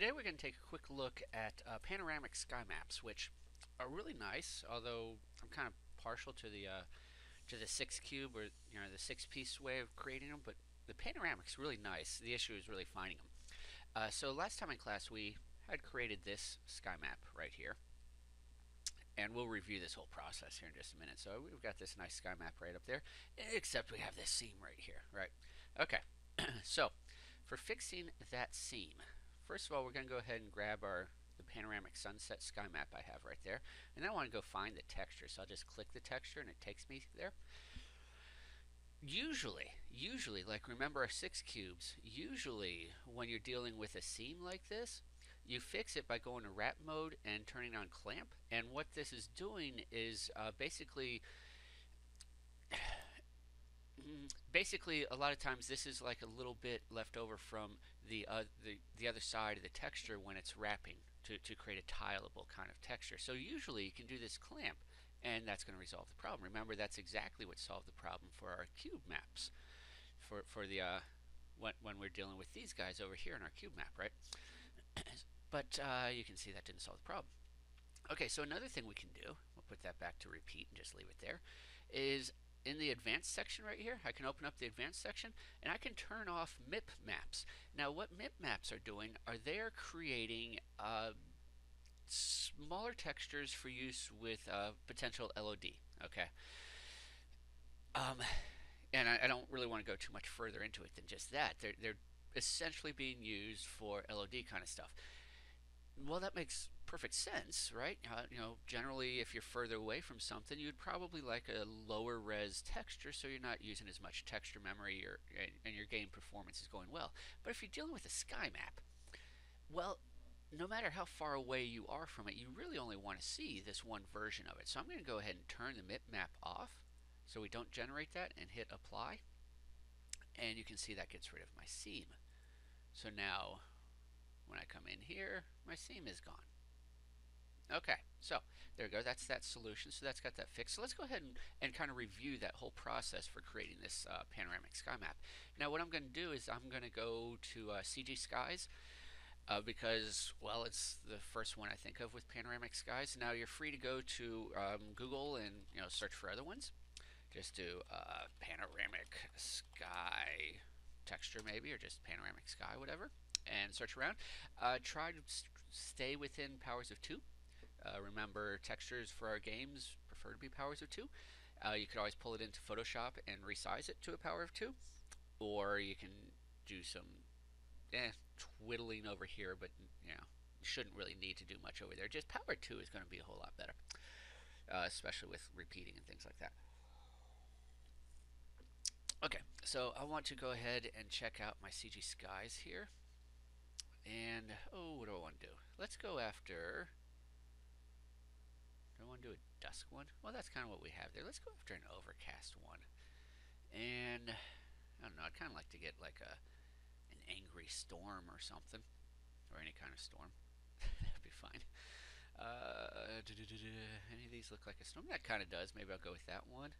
today we're going to take a quick look at uh, panoramic sky maps, which are really nice, although I'm kind of partial to the uh, to the six cube or you know the six piece way of creating them, but the panoramic's really nice. The issue is really finding them. Uh, so last time in class we had created this sky map right here. And we'll review this whole process here in just a minute. So we've got this nice sky map right up there, except we have this seam right here, right? Okay, so for fixing that seam, first of all, we're going to go ahead and grab our the panoramic sunset sky map I have right there. And I want to go find the texture. So I'll just click the texture and it takes me there. Usually, usually, like remember our six cubes, usually when you're dealing with a seam like this, you fix it by going to wrap mode and turning on clamp. And what this is doing is uh, basically basically a lot of times this is like a little bit left over from the, uh, the the other side of the texture when it's wrapping to, to create a tileable kind of texture. So usually you can do this clamp and that's going to resolve the problem. Remember that's exactly what solved the problem for our cube maps for, for the uh, when, when we're dealing with these guys over here in our cube map, right? but uh, you can see that didn't solve the problem. Okay, so another thing we can do, we'll put that back to repeat and just leave it there, is in the advanced section right here, I can open up the advanced section and I can turn off MIP maps. Now what MIP maps are doing are they are creating uh, smaller textures for use with uh, potential LOD. Okay. Um, and I, I, don't really want to go too much further into it than just that. They're, they're essentially being used for LOD kind of stuff. Well, that makes perfect sense, right? Uh, you know, generally, if you're further away from something, you'd probably like a lower res texture, so you're not using as much texture memory, or and your game performance is going well. But if you're dealing with a sky map, well, no matter how far away you are from it, you really only want to see this one version of it. So I'm going to go ahead and turn the MIP map off, so we don't generate that, and hit apply. And you can see that gets rid of my seam. So now, when I come in here, my seam is gone. Okay, so there we go. That's that solution. So that's got that fixed. So let's go ahead and, and kind of review that whole process for creating this uh, panoramic sky map. Now what I'm going to do is I'm going to go to uh, CG Skies uh, because, well, it's the first one I think of with panoramic skies. Now you're free to go to um, Google and you know search for other ones. Just do uh, panoramic sky texture maybe, or just panoramic sky, whatever, and search around. Uh, try to stay within powers of 2 uh, remember, textures for our games prefer to be powers of 2. Uh, you could always pull it into Photoshop and resize it to a power of 2. Or you can do some eh, twiddling over here, but you know, shouldn't really need to do much over there. Just power 2 is going to be a whole lot better, uh, especially with repeating and things like that. Okay, so I want to go ahead and check out my CG Skies here. And, oh, what do I want to do? Let's go after do I want to do a dusk one? Well, that's kind of what we have there. Let's go after an overcast one. And, I don't know, I'd kind of like to get like a an angry storm or something. Or any kind of storm. That'd be fine. Uh, any of these look like a storm? That kind of does. Maybe I'll go with that one.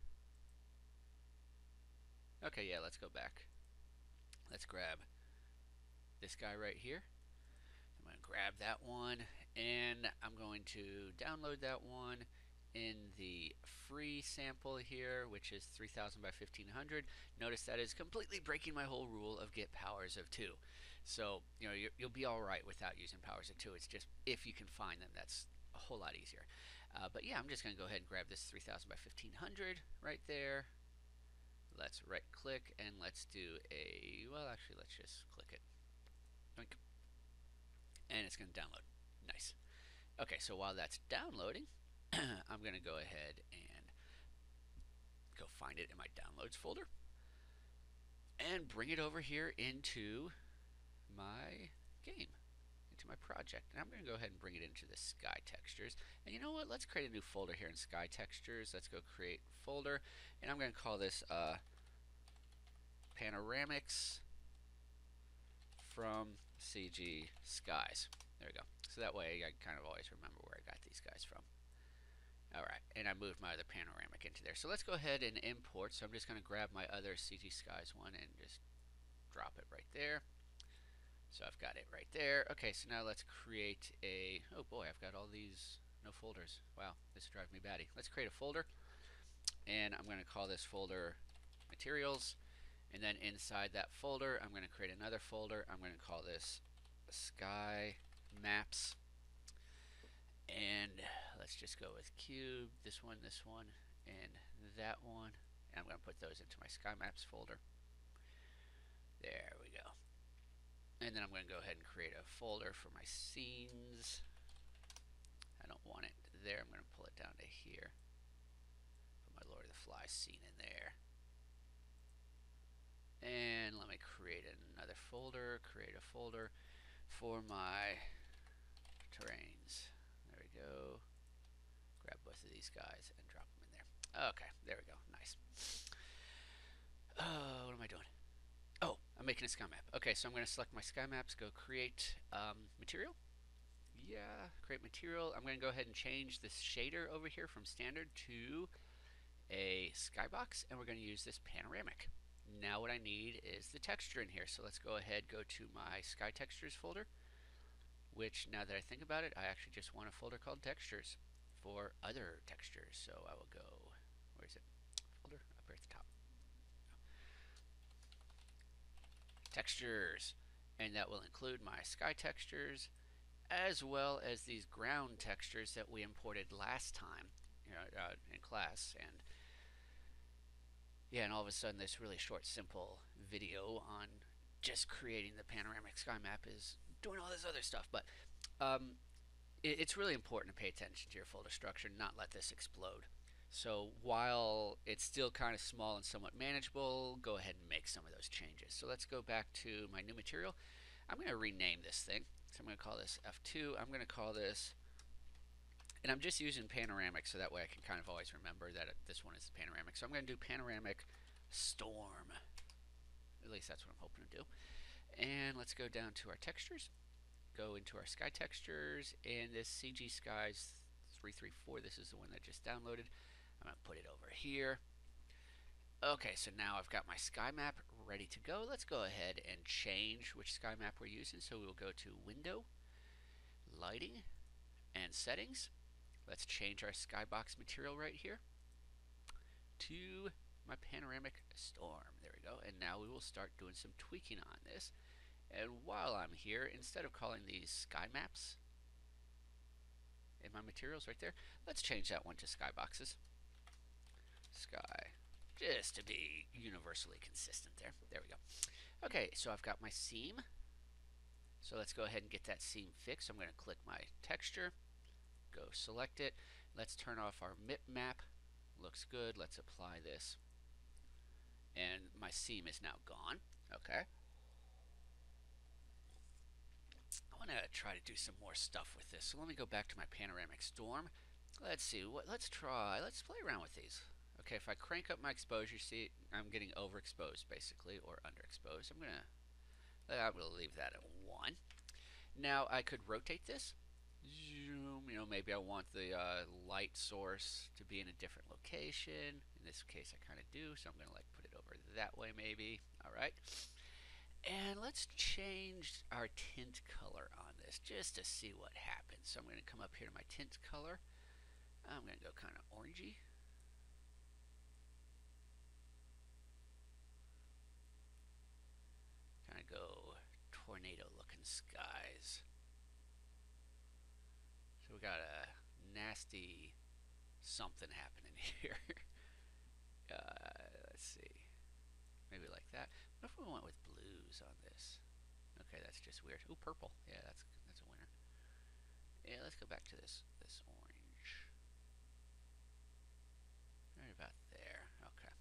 Okay, yeah, let's go back. Let's grab this guy right here. Going to grab that one and I'm going to download that one in the free sample here which is 3000 by 1500 notice that is completely breaking my whole rule of get powers of 2 so you know you'll be alright without using powers of 2 it's just if you can find them that's a whole lot easier. Uh, but yeah I'm just gonna go ahead and grab this 3000 by 1500 right there. Let's right click and let's do a well actually let's just click it and it's going to download. Nice. Okay, so while that's downloading, I'm going to go ahead and go find it in my downloads folder and bring it over here into my game, into my project. And I'm going to go ahead and bring it into the sky textures. And you know what? Let's create a new folder here in sky textures. Let's go create folder. And I'm going to call this uh, panoramics from CG Skies. There we go. So that way I kind of always remember where I got these guys from. Alright, and I moved my other panoramic into there. So let's go ahead and import. So I'm just going to grab my other CG Skies one and just drop it right there. So I've got it right there. Okay, so now let's create a, oh boy, I've got all these, no folders. Wow, this drives me batty. Let's create a folder, and I'm going to call this folder materials, and then inside that folder, I'm going to create another folder. I'm going to call this sky maps, and let's just go with cube, this one, this one, and that one, and I'm going to put those into my sky maps folder. There we go. And then I'm going to go ahead and create a folder for my scenes. I don't want it there. I'm going to pull it down to here. Put my Lord of the Flies scene in there. And let me create another folder, create a folder for my terrains. There we go. Grab both of these guys and drop them in there. Okay, there we go. Nice. Oh, what am I doing? Oh, I'm making a sky map. Okay, so I'm going to select my sky maps, go create um, material. Yeah, create material. I'm going to go ahead and change this shader over here from standard to a skybox, and we're going to use this panoramic. Now what I need is the texture in here. So let's go ahead, go to my sky textures folder, which now that I think about it, I actually just want a folder called textures for other textures. So I will go, where is it? Folder up here at the top. textures and that will include my sky textures as well as these ground textures that we imported last time you know, uh, in class and yeah and all of a sudden this really short simple video on just creating the panoramic sky map is doing all this other stuff but um, it, it's really important to pay attention to your folder structure not let this explode so while it's still kind of small and somewhat manageable, go ahead and make some of those changes. So let's go back to my new material. I'm going to rename this thing. So I'm going to call this F2. I'm going to call this, and I'm just using panoramic so that way I can kind of always remember that this one is panoramic. So I'm going to do panoramic storm. At least that's what I'm hoping to do. And let's go down to our textures. Go into our sky textures, and this CG Skies 334, this is the one that I just downloaded. I'm going to put it over here. Okay, so now I've got my sky map ready to go. Let's go ahead and change which sky map we're using. So we'll go to Window, Lighting, and Settings. Let's change our skybox material right here to my panoramic storm. There we go. And now we will start doing some tweaking on this. And while I'm here, instead of calling these sky maps in my materials right there, let's change that one to skyboxes sky, just to be universally consistent there. There we go. Okay, so I've got my seam. So let's go ahead and get that seam fixed. I'm going to click my texture, go select it. Let's turn off our MIP map. Looks good. Let's apply this. And my seam is now gone. Okay. I want to try to do some more stuff with this. So let me go back to my panoramic storm. Let's see. What? Let's try. Let's play around with these. Okay, if I crank up my exposure, see, I'm getting overexposed basically, or underexposed. I'm gonna, I'm gonna leave that at one. Now I could rotate this. Zoom, you know, maybe I want the uh, light source to be in a different location. In this case, I kind of do, so I'm gonna like put it over that way, maybe. All right. And let's change our tint color on this just to see what happens. So I'm going to come up here to my tint color. I'm going to go kind of orangey. go tornado looking skies. So we got a nasty something happening here. uh, let's see. Maybe like that. What if we went with blues on this? Okay, that's just weird. Ooh, purple. Yeah, that's that's a winner. Yeah, let's go back to this this orange. Right about there. Okay.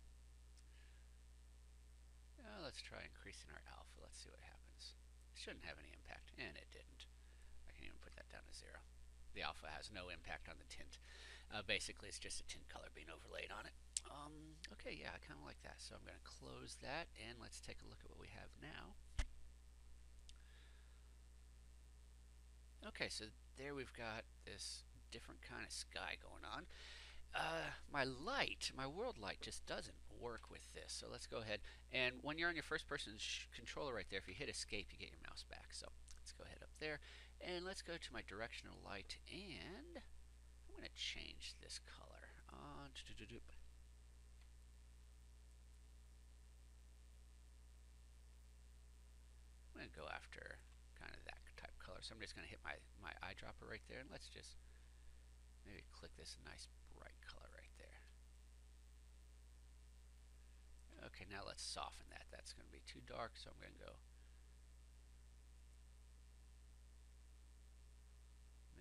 Uh, let's try increasing our alpha let's see what happens. It shouldn't have any impact, and it didn't. I can even put that down. The alpha has no impact on the tint. Uh, basically, it's just a tint color being overlaid on it. Um, okay, yeah, I kind of like that. So I'm going to close that, and let's take a look at what we have now. Okay, so there we've got this different kind of sky going on. uh, my light, my world light just doesn't work with this. So let's go ahead. And when you're on your first person controller right there, if you hit escape, you get your mouse back. So let's go ahead up there. And let's go to my directional light. And I'm going to change this color. Uh, I'm going to go after kind of that type color. So I'm just going to hit my, my eyedropper right there. And let's just maybe click this nice bright color right there. Okay, now let's soften that. That's going to be too dark, so I'm going to go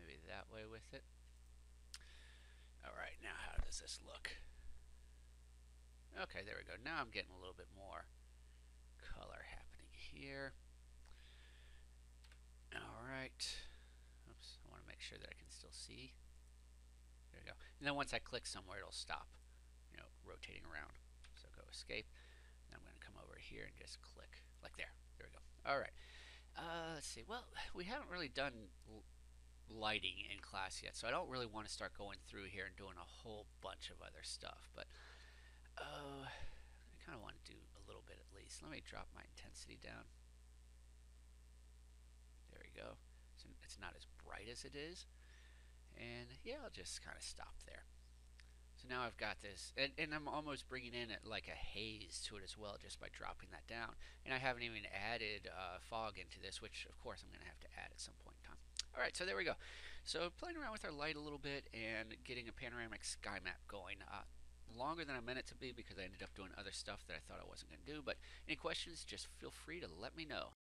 maybe that way with it. Alright, now how does this look? Okay, there we go. Now I'm getting a little bit more color happening here. Alright. Oops, I want to make sure that I can still see. There we go. And then once I click somewhere, it'll stop, you know, rotating around. So go escape. And I'm going to come over here and just click, like there. There we go. Alright. Uh, let's see. Well, we haven't really done lighting in class yet, so I don't really want to start going through here and doing a whole bunch of other stuff. But, uh, I kind of want to do a little bit at least. Let me drop my intensity down There we go. So it's not as bright as it is. And yeah, I'll just kind of stop there. So now I've got this, and, and I'm almost bringing in like a haze to it as well, just by dropping that down. And I haven't even added uh, fog into this, which of course I'm going to have to add at some point in time. All right, so there we go. So playing around with our light a little bit and getting a panoramic sky map going. Uh, longer than I meant it to be because I ended up doing other stuff that I thought I wasn't going to do. But any questions, just feel free to let me know.